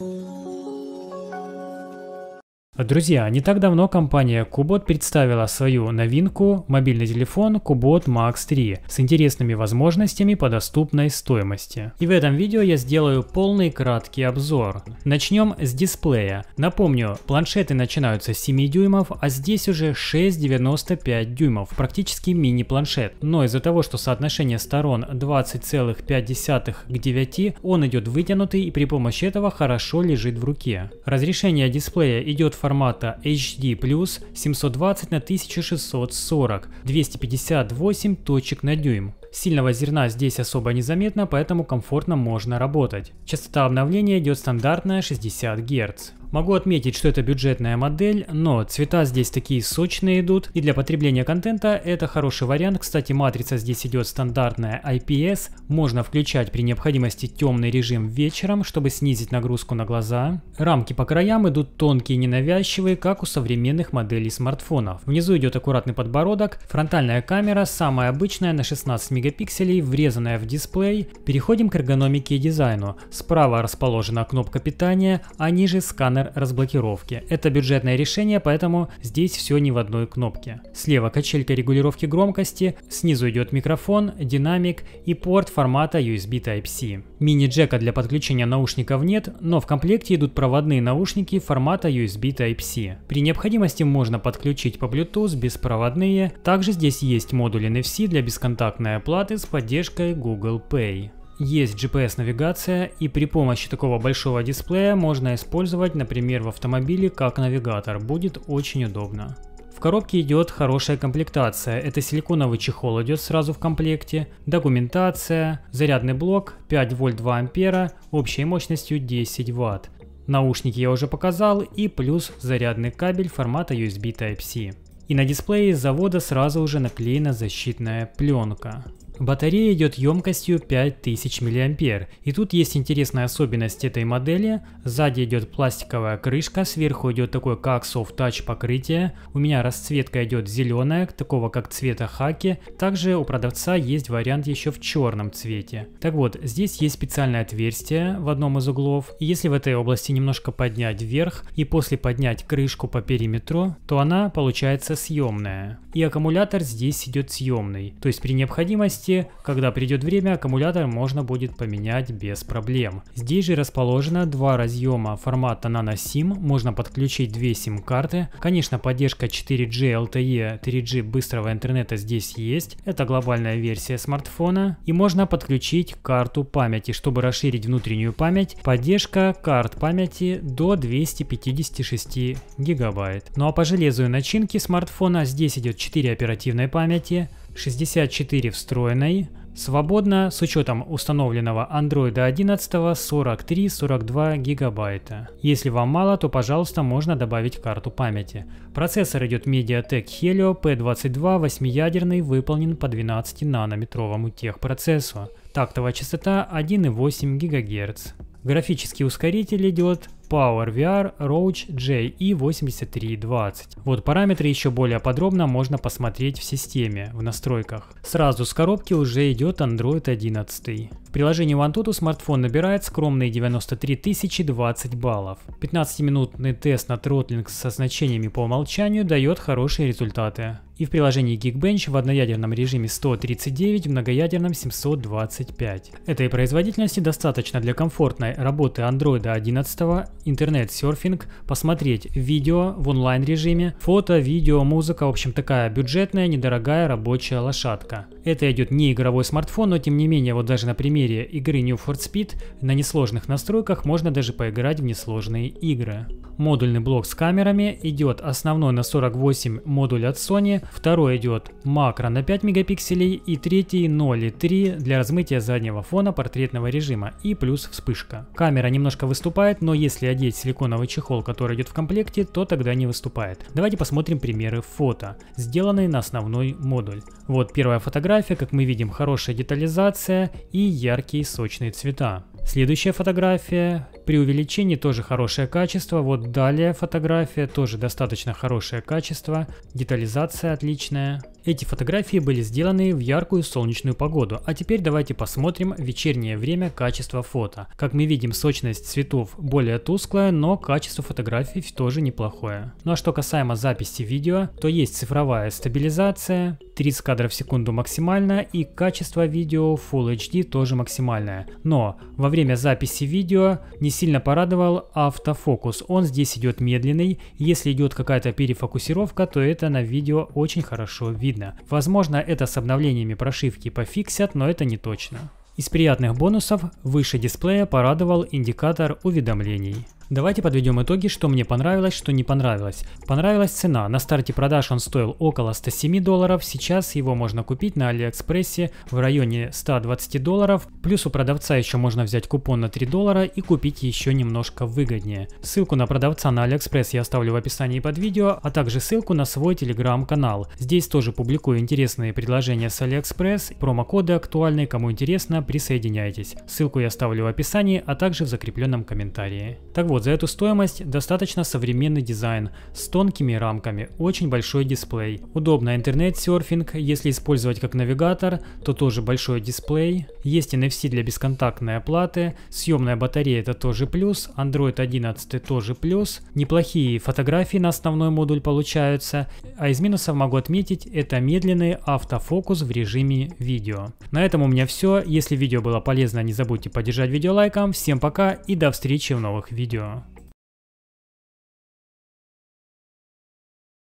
Música Друзья, не так давно компания Kubot представила свою новинку мобильный телефон Kubot Max 3 с интересными возможностями по доступной стоимости. И в этом видео я сделаю полный краткий обзор. Начнем с дисплея. Напомню, планшеты начинаются с 7 дюймов, а здесь уже 6,95 дюймов, практически мини-планшет. Но из-за того, что соотношение сторон 20,5 к 9, он идет вытянутый и при помощи этого хорошо лежит в руке. Разрешение дисплея идет в формата HD+, 720 на 1640, 258 точек на дюйм. Сильного зерна здесь особо не заметно, поэтому комфортно можно работать. Частота обновления идет стандартная 60 Гц. Могу отметить, что это бюджетная модель, но цвета здесь такие сочные идут, и для потребления контента это хороший вариант. Кстати, матрица здесь идет стандартная IPS, можно включать при необходимости темный режим вечером, чтобы снизить нагрузку на глаза. Рамки по краям идут тонкие и ненавязчивые, как у современных моделей смартфонов. Внизу идет аккуратный подбородок, фронтальная камера, самая обычная на 16 мегапикселей, врезанная в дисплей. Переходим к эргономике и дизайну. Справа расположена кнопка питания, а ниже сканер сканер разблокировки. Это бюджетное решение, поэтому здесь все не в одной кнопке. Слева качелька регулировки громкости, снизу идет микрофон, динамик и порт формата USB Type-C. Мини-джека для подключения наушников нет, но в комплекте идут проводные наушники формата USB Type-C. При необходимости можно подключить по Bluetooth беспроводные. Также здесь есть модуль NFC для бесконтактной оплаты с поддержкой Google Pay. Есть GPS-навигация и при помощи такого большого дисплея можно использовать, например, в автомобиле как навигатор. Будет очень удобно. В коробке идет хорошая комплектация. Это силиконовый чехол идет сразу в комплекте, документация, зарядный блок 5 вольт 2 ампера общей мощностью 10 ватт. Наушники я уже показал и плюс зарядный кабель формата USB Type-C. И на дисплее завода сразу уже наклеена защитная пленка. Батарея идет емкостью 5000 мА. И тут есть интересная особенность этой модели. Сзади идет пластиковая крышка, сверху идет такое как Soft Touch покрытие. У меня расцветка идет зеленая, такого как цвета хаки. Также у продавца есть вариант еще в черном цвете. Так вот, здесь есть специальное отверстие в одном из углов. И если в этой области немножко поднять вверх и после поднять крышку по периметру, то она получается съемная. И аккумулятор здесь идет съемный. То есть при необходимости месте, когда придет время, аккумулятор можно будет поменять без проблем. Здесь же расположено два разъема формата Nano SIM, можно подключить две сим-карты. Конечно, поддержка 4G LTE, 3G быстрого интернета здесь есть, это глобальная версия смартфона. И можно подключить карту памяти, чтобы расширить внутреннюю память. Поддержка карт памяти до 256 гигабайт. Ну а по железу и начинке смартфона здесь идет 4 оперативной памяти, 64 встроенной, свободно с учетом установленного Android 11 43-42 гигабайта. Если вам мало, то пожалуйста можно добавить карту памяти. Процессор идет MediaTek Helio P22 8-ядерный, выполнен по 12-нанометровому техпроцессу. Тактовая частота 1,8 ГГц. Графический ускоритель идет PowerVR Roach JE8320. Вот параметры еще более подробно можно посмотреть в системе, в настройках. Сразу с коробки уже идет Android 11. В приложении OneTutu смартфон набирает скромные 93 тысячи 20 баллов. 15-минутный тест на тротлинг со значениями по умолчанию дает хорошие результаты. И в приложении Geekbench в одноядерном режиме 139, в многоядерном 725. Этой производительности достаточно для комфортной работы Android 11 интернет-серфинг, посмотреть видео в онлайн-режиме, фото, видео, музыка, в общем такая бюджетная, недорогая рабочая лошадка. Это идет не игровой смартфон, но тем не менее вот даже на примере игры New for Speed на несложных настройках можно даже поиграть в несложные игры. Модульный блок с камерами идет основной на 48 модуль от Sony, второй идет макро на 5 мегапикселей и третий 0,3 для размытия заднего фона портретного режима и плюс вспышка. Камера немножко выступает, но если одеть силиконовый чехол, который идет в комплекте, то тогда не выступает. Давайте посмотрим примеры фото, сделанные на основной модуль. Вот первая фотография, как мы видим, хорошая детализация и яркие сочные цвета. Следующая фотография При увеличении тоже хорошее качество. Вот далее фотография, тоже достаточно хорошее качество. Детализация отличная. Эти фотографии были сделаны в яркую солнечную погоду, а теперь давайте посмотрим вечернее время качество фото. Как мы видим, сочность цветов более тусклая, но качество фотографий тоже неплохое. Ну а что касаемо записи видео, то есть цифровая стабилизация, 30 кадров в секунду максимально и качество видео Full HD тоже максимальное. Но во время записи видео не сильно порадовал автофокус, он здесь идет медленный, если идет какая-то перефокусировка, то это на видео очень хорошо видно. Возможно, это с обновлениями прошивки пофиксят, но это не точно. Из приятных бонусов выше дисплея порадовал индикатор уведомлений. Давайте подведем итоги, что мне понравилось, что не понравилось. Понравилась цена. На старте продаж он стоил около 107 долларов, сейчас его можно купить на Алиэкспрессе в районе 120 долларов. Плюс у продавца еще можно взять купон на 3 доллара и купить еще немножко выгоднее. Ссылку на продавца на Алиэкспресс я оставлю в описании под видео, а также ссылку на свой телеграм-канал. Здесь тоже публикую интересные предложения с Алиэкспресс, промокоды актуальные, кому интересно, присоединяйтесь. Ссылку я оставлю в описании, а также в закрепленном комментарии. Так вот, вот, за эту стоимость достаточно современный дизайн с тонкими рамками, очень большой дисплей. Удобно интернет-серфинг, если использовать как навигатор, то тоже большой дисплей. Есть NFC для бесконтактной оплаты, съемная батарея это тоже плюс, Android 11 тоже плюс. Неплохие фотографии на основной модуль получаются, а из минусов могу отметить это медленный автофокус в режиме видео. На этом у меня все. Если видео было полезно, не забудьте поддержать видео лайком. Всем пока и до встречи в новых видео.